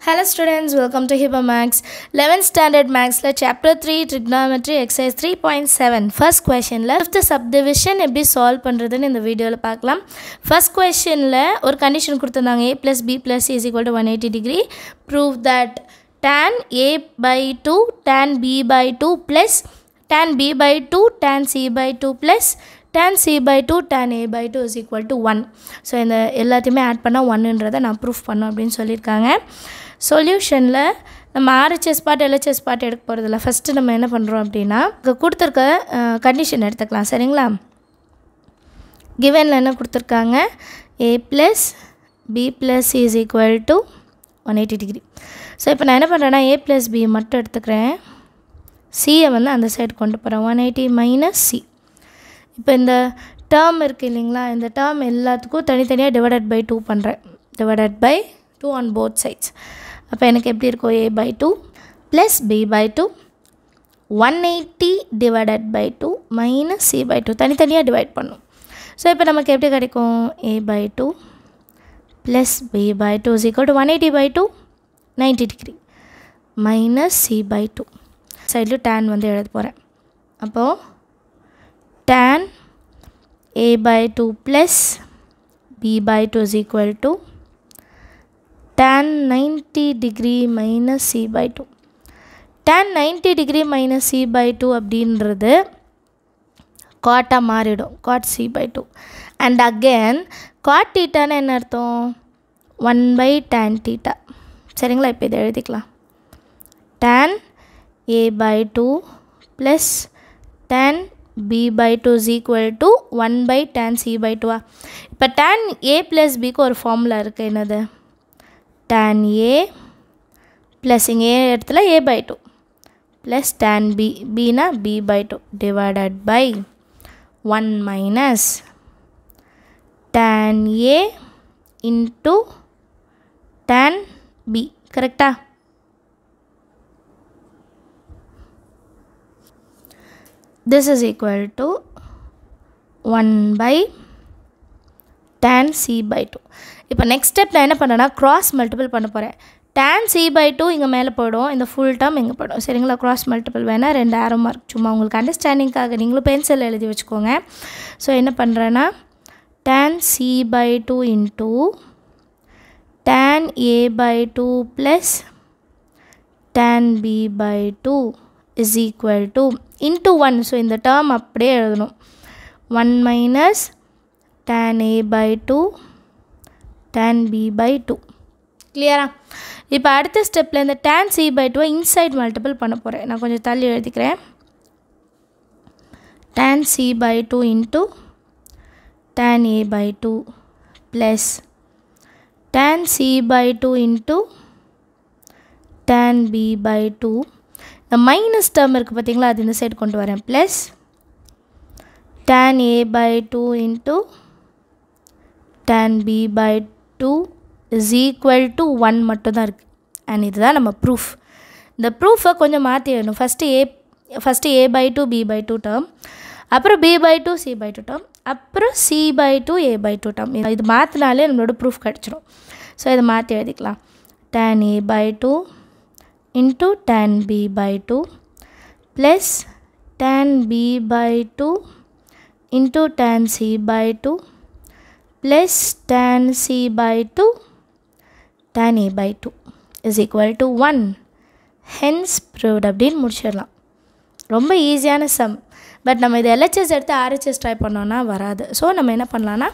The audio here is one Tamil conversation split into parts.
Hello students welcome to Hiba maths eleventh standard மேக்ஸில் chapter three trigonometry exercise three point seven first கொஷனில் fifth subdivision எப்படி சால்வ் பண்ணுறதுன்னு இந்த வீடியோவில் பார்க்கலாம் ஃபர்ஸ்ட் கொஷனில் ஒரு கண்டிஷன் கொடுத்துருந்தாங்க A plus B plus is equal to one eighty degree prove that tan A by two tan B by two plus tan B by two tan C by two plus tan c by 2 tan a by 2 is equal to 1 so இந்த எல்லாத்தையுமே ஆட் பண்ணால் ஒன்றுன்றதை நான் ப்ரூஃப் பண்ணோம் அப்படின்னு சொல்லியிருக்காங்க. சொல்யூஷனில் நம்ம ஆர்ஹெச்எஸ் பாட் எல்ஹெச்எஸ் பாட் எடுக்க போகிறதில்ல ஃபஸ்ட்டு நம்ம என்ன பண்ணுறோம் அப்படின்னா இங்கே கொடுத்துருக்க கண்டிஷன் எடுத்துக்கலாம். சரிங்களா? கிவனில் என்ன கொடுத்துருக்காங்க? A plus B plus is equal to one eighty degree so இப்போ நான் என்ன பண்ணுறேன்னா ஏ ப்ளஸ் பி மட்டும் எடுத்துக்கிறேன். சியை வந்து அந்த சைடு கொண்டு போகிறேன் ஒன் எயிட்டி மைனஸ் சி இப்போ இந்த டேர்ம் இருக்குது இல்லைங்களா இந்த டேர்ம் எல்லாத்துக்கும் தனித்தனியாக டிவைடட் பை டூ பண்ணுறேன் divided by two on both sides அப்போ எனக்கு எப்படி இருக்கும் A by two plus B by two one eighty divided by two minus C by two தனித்தனியாக டிவைட் பண்ணும். ஸோ இப்போ நமக்கு எப்படி கிடைக்கும்? A by two plus B by two is equal to one eighty by two ninety degree minus C by two சைடில் டேன் வந்து எழுத போகிறேன் அப்போது tan a by 2 plus b by 2 is equal to tan 90 degree minus c by 2 tan 90 degree minus c by 2 அப்படின்றது காட்டாக மாறிடும் cot C by two and again cot டீட்டான்னு என்ன அர்த்தம் ஒன் பை டேன் டீட்டா சரிங்களா இப்போ இதை எழுதிக்கலாம் tan a by 2 plus tan b by 2 is equal to 1 by tan c by 2 இப்போ tan a plus bக்கு ஒரு ஃபார்முலா இருக்குது என்னது tan a plus இங்கே a இடத்துல a by 2 plus tan b bனா b by 2 divided by 1 minus tan a into tan b கரெக்டா this is equal to 1 by tan c by 2 இப்போ நெக்ஸ்ட் ஸ்டெப் நான் என்ன பண்ணுறேன்னா க்ராஸ் மல்டிபிள் பண்ண போகிறேன் tan c by 2 இங்கே மேலே போயிடும் இந்த ஃபுல் டேர்ம் இங்கே போயிடும் சரிங்களா? க்ராஸ் மல்டிபிள் வேணால் ரெண்டு ஆரோ மார்க் சும்மா உங்களுக்கு அண்டர்ஸ்டாண்டிங்காக நீங்களும் பென்சில் எழுதி வச்சுக்கோங்க. ஸோ என்ன பண்ணுறேன்னா tan c by 2 into tan a by 2 plus tan b by 2 is equal to into one so இந்த டேர்ம் அப்படியே எழுதணும். One minus tan A by two tan B by two கிளியரா இப்போ அடுத்த ஸ்டெப்பில் இந்த டேன் சி பை டூவை இன்சைட் மல்டிபிள் பண்ண போகிறேன் நான் கொஞ்சம் தள்ளி எழுதிக்கிறேன். Tan C by two into tan A by two plus tan C by two into tan B by two இந்த மைனஸ் டேர்ம் இருக்குது பார்த்தீங்களா அது இந்த சைடு கொண்டு வரேன். Plus tan A by two into tan B by two is equal to one மட்டும் தான் இருக்குது அண்ட் இதுதான் நம்ம ப்ரூஃப் இந்த ப்ரூஃபை கொஞ்சம் மாற்றி வேணும் first A first A by two B by two term அப்புறம் B by two C by two term அப்புறம் C by two A by two term இது மாற்றினாலே நம்மளோட ப்ரூஃப் கிடச்சிரும். ஸோ இதை மாற்றி எழுதிக்கலாம். Tan A by two into tan b by 2 plus tan b by 2 into tan c by 2 plus tan c by 2 tan a by 2 is equal to 1 hence proved அப்படின்னு முடிச்சிடலாம். ரொம்ப ஈஸியான சம் பட் நம்ம இது எல்ஹெச்எஸ் எடுத்து ஆர்ஹெச்எஸ் ட்ரை பண்ணோன்னா வராது. ஸோ நம்ம என்ன பண்ணலான்னா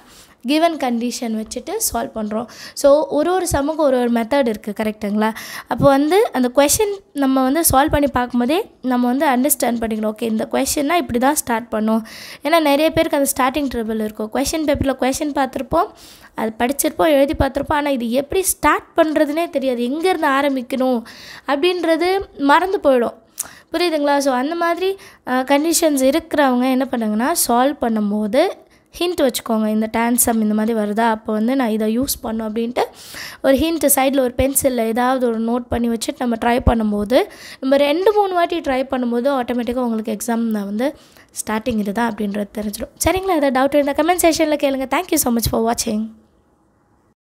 கிவன் கண்டிஷன் வச்சுட்டு சால்வ் பண்ணுறோம் ஸோ ஒரு ஒரு சம்முக்கு ஒரு ஒரு மெத்தட் இருக்குது கரெக்டுங்களா அப்போ வந்து அந்த கொஷின் நம்ம வந்து சால்வ் பண்ணி பார்க்கும்போதே நம்ம வந்து அண்டர்ஸ்டாண்ட் பண்ணிக்கணும். ஓகே இந்த கொஷின்னா இப்படி தான் ஸ்டார்ட் பண்ணும். ஏன்னா நிறைய பேருக்கு அந்த ஸ்டார்டிங் ட்ரபிள் இருக்கும். கொஷின் பேப்பரில் கொஷின் பார்த்துருப்போம் அது படிச்சிருப்போம் எழுதி பார்த்துருப்போம் ஆனால் இது எப்படி ஸ்டார்ட் பண்ணுறதுனே தெரியாது. எங்கேருந்து ஆரம்பிக்கணும் அப்படின்றது மறந்து போயிடும். புரியுதுங்களா? ஸோ அந்த மாதிரி கண்டிஷன்ஸ் இருக்கிறவங்க என்ன பண்ணுங்கன்னா சால்வ் பண்ணும்போது ஹிண்ட் வச்சுக்கோங்க இந்த டான்சம் இந்த மாதிரி வருதா அப்போ வந்து நான் இதை யூஸ் பண்ணும் அப்படின்ட்டு ஒரு ஹிண்ட் சைடில் ஒரு பென்சிலில் ஏதாவது ஒரு நோட் பண்ணி வச்சுட்டு நம்ம ட்ரை பண்ணும்போது நம்ம ரெண்டு மூணு வாட்டி ட்ரை பண்ணும்போது ஆட்டோமேட்டிக்காக உங்களுக்கு எக்ஸாம் வந்து ஸ்டார்டிங் இது தான் அப்படின்றது தெரிஞ்சிடும். சரிங்களா? ஏதாவது டவுட் இருந்தால் கமெண்ட் செஷனில் கேளுங்கள் தேங்க்யூ ஸோ மச் ஃபார் வாட்சிங்